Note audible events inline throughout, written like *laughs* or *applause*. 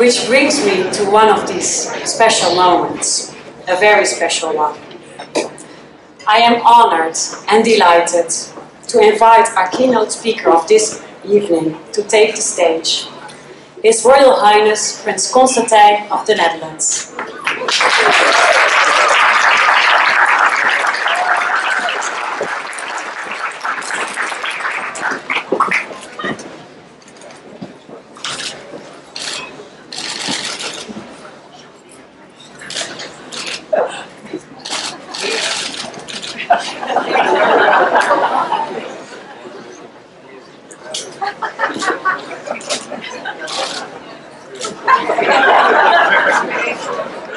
Which brings me to one of these special moments, a very special one. I am honored and delighted to invite our keynote speaker of this evening to take the stage, His Royal Highness Prince Constantijn of the Netherlands. Thank *laughs* you.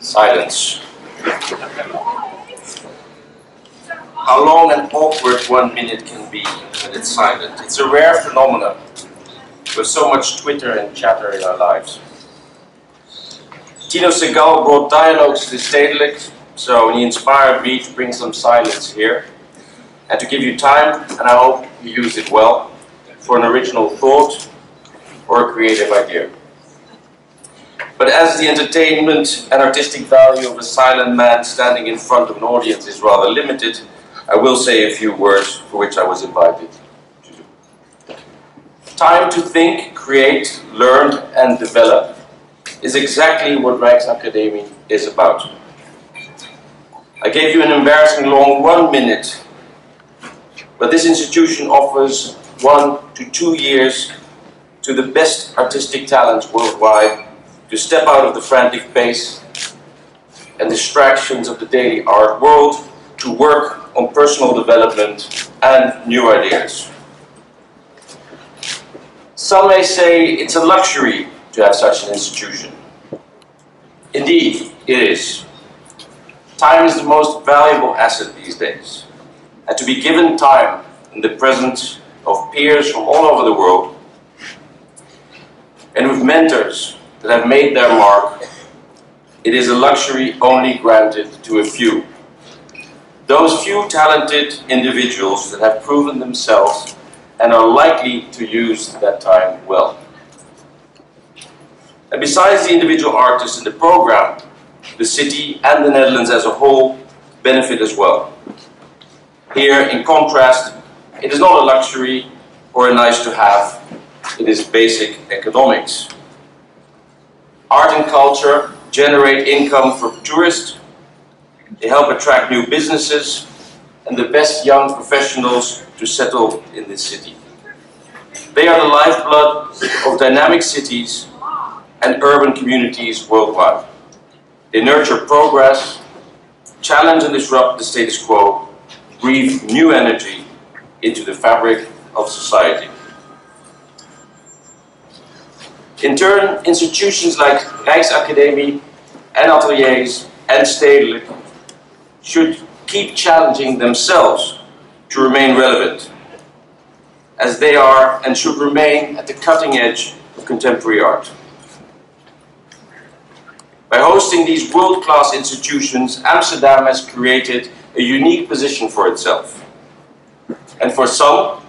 Silence. How long and awkward one minute can be when it's silent. It's a rare phenomenon with so much Twitter and chatter in our lives. Tino Sehgal brought dialogues to the stedelijk, so he inspired me to bring some silence here and to give you time, and I hope you use it well, for an original thought or a creative idea. But as the entertainment and artistic value of a silent man standing in front of an audience is rather limited, I will say a few words for which I was invited to do. Time to think, create, learn and develop is exactly what Rijksacademie is about. I gave you an embarrassing long one minute, but this institution offers one to two years to the best artistic talents worldwide to step out of the frantic pace and distractions of the daily art world to work on personal development and new ideas. Some may say it's a luxury to have such an institution. Indeed, it is. Time is the most valuable asset these days. And to be given time in the presence of peers from all over the world and with mentors that have made their mark, it is a luxury only granted to a few. Those few talented individuals that have proven themselves and are likely to use that time well. And besides the individual artists in the program, the city and the Netherlands as a whole benefit as well. Here, in contrast, it is not a luxury or a nice to have, it is basic economics. Art and culture generate income for tourists, they help attract new businesses and the best young professionals to settle in this city. They are the lifeblood of dynamic cities and urban communities worldwide. They nurture progress, challenge and disrupt the status quo, breathe new energy into the fabric of society. In turn, institutions like Rijksacademie and ateliers and stedelijk should keep challenging themselves to remain relevant, as they are and should remain at the cutting edge of contemporary art. By hosting these world-class institutions, Amsterdam has created a unique position for itself. And for some,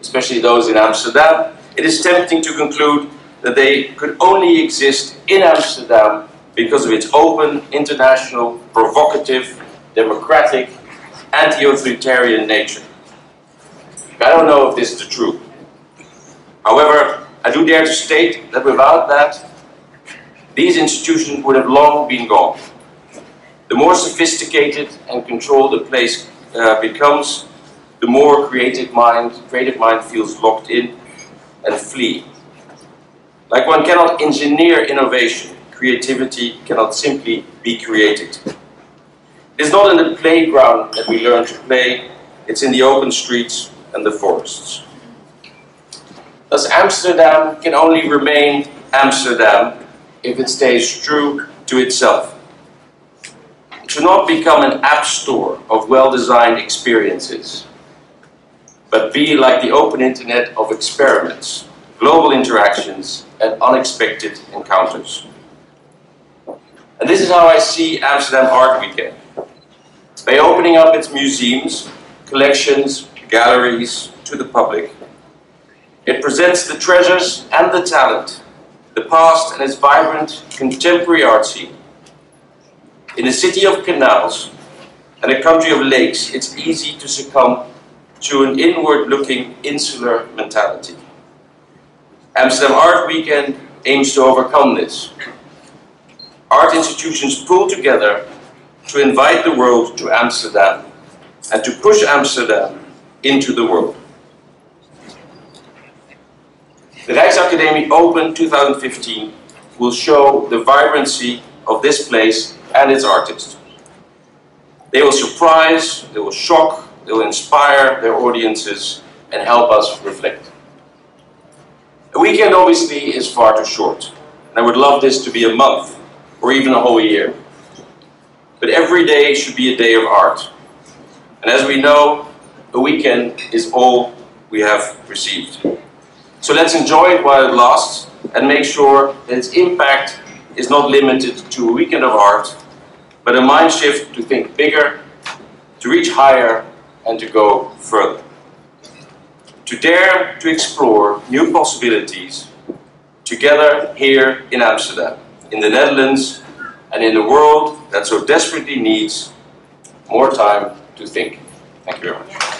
especially those in Amsterdam, it is tempting to conclude that they could only exist in Amsterdam because of its open, international, provocative, democratic, anti-authoritarian nature. I don't know if this is the truth. However, I do dare to state that without that, these institutions would have long been gone. The more sophisticated and controlled a place uh, becomes, the more creative mind, creative mind feels locked in and flee Like one cannot engineer innovation, creativity cannot simply be created. It is not in the playground that we learn to play, it's in the open streets and the forests. Thus Amsterdam can only remain Amsterdam if it stays true to itself. Should not become an app store of well-designed experiences, but be like the open internet of experiments, global interactions, and unexpected encounters. And this is how I see Amsterdam Art Weekend. By opening up its museums, collections, galleries to the public, it presents the treasures and the talent, the past and its vibrant contemporary art scene. In a city of canals and a country of lakes, it's easy to succumb to an inward-looking insular mentality. Amsterdam Art Weekend aims to overcome this. Art institutions pull together to invite the world to Amsterdam and to push Amsterdam into the world. The Rijksacademie Open 2015 will show the vibrancy of this place and its artists. They will surprise, they will shock, they will inspire their audiences and help us reflect. A weekend obviously is far too short, and I would love this to be a month or even a whole year. But every day should be a day of art. And as we know, a weekend is all we have received. So let's enjoy it while it lasts and make sure that its impact is not limited to a weekend of art, but a mind shift to think bigger, to reach higher, and to go further. To dare to explore new possibilities together here in Amsterdam, in the Netherlands, and in a world that so desperately needs more time to think. Thank you very much.